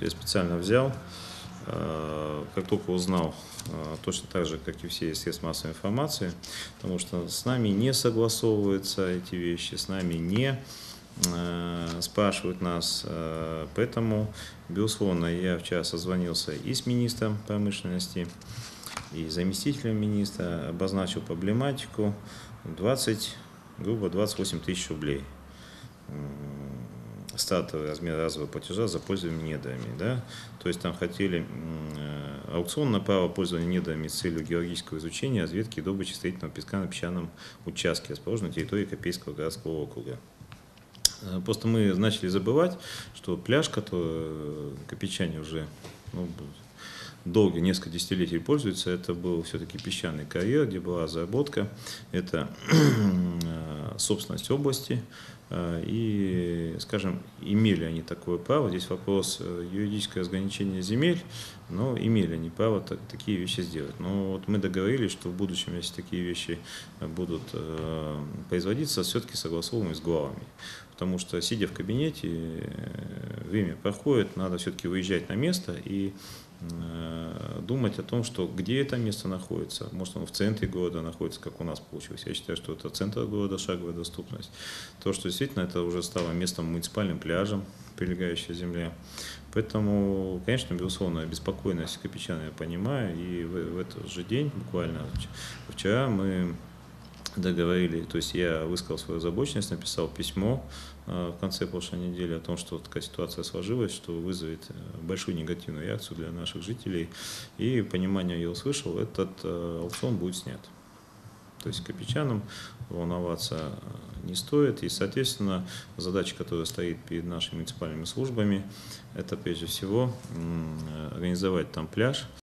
Я специально взял, э, как только узнал, э, точно так же, как и все средства массовой информации, потому что с нами не согласовываются эти вещи, с нами не э, спрашивают нас. Поэтому, безусловно, я вчера созвонился и с министром промышленности, и заместителем министра, обозначил проблематику 20, грубо 28 тысяч рублей стартовый размер разового платежа за пользование недрами. Да? То есть там хотели э, аукцион на право пользования недрами с целью геологического изучения, разведки и добычи строительного песка на песчаном участке, расположенном на территории Копейского городского округа. Э, просто мы начали забывать, что пляж, который копейчане уже ну, долго, несколько десятилетий пользуются, это был все-таки песчаный карьер, где была заработка, это э, собственность области, Э, и, скажем, имели они такое право, здесь вопрос э, юридическое разграничение земель, но имели они право так, такие вещи сделать. Но вот мы договорились, что в будущем, если такие вещи будут э, производиться, все-таки согласованными с главами. Потому что, сидя в кабинете, э, время проходит, надо все-таки выезжать на место и Э, думать о том, что где это место находится. Может, оно в центре города находится, как у нас получилось. Я считаю, что это центр города, шаговая доступность. То, что действительно это уже стало местом муниципальным пляжем, прилегающая земля. Поэтому, конечно, безусловно, обеспокоенность Копичана я понимаю. И в, в этот же день, буквально вчера, мы договорили, то есть я высказал свою озабоченность, написал письмо э, в конце прошлой недели о том, что такая ситуация сложилась, что вызовет э, большую негативную реакцию для наших жителей. И понимание я услышал, этот э, аукцион будет снят. То есть копичанам волноваться не стоит. И, соответственно, задача, которая стоит перед нашими муниципальными службами, это прежде всего организовать там пляж,